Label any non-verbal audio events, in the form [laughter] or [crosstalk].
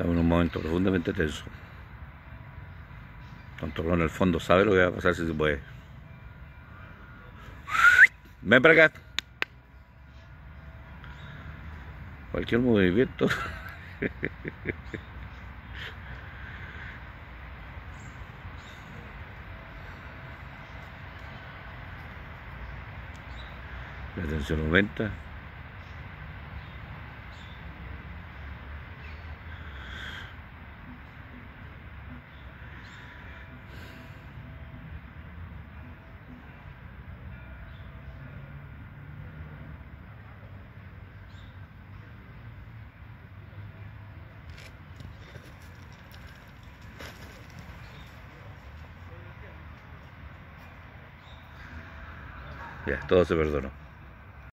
Estamos en un momento profundamente tenso. Tontorrón en el fondo sabe lo que va a pasar si se puede. Ven para acá. Cualquier movimiento. [laughs] La tensión aumenta. Ya, todo se perdonó.